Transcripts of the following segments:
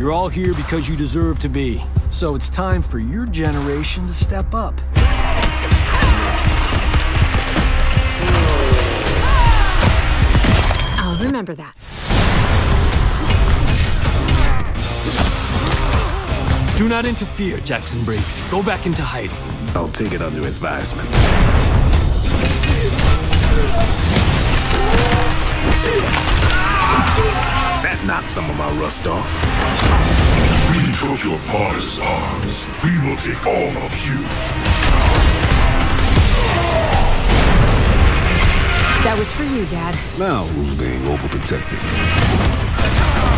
You're all here because you deserve to be. So it's time for your generation to step up. I'll remember that. Do not interfere, Jackson Briggs. Go back into hiding. I'll take it under advisement. Some of my rust off. We took your father's arms. We will take all of you. That was for you, Dad. Now who's being overprotective?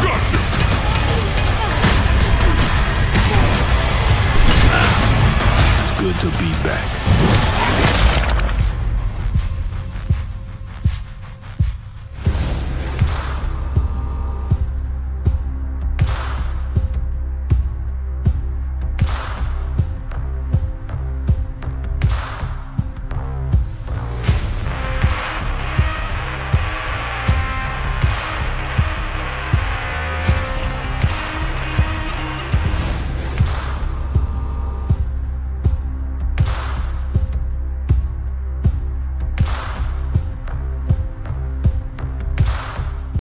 Gotcha! It's good to be back.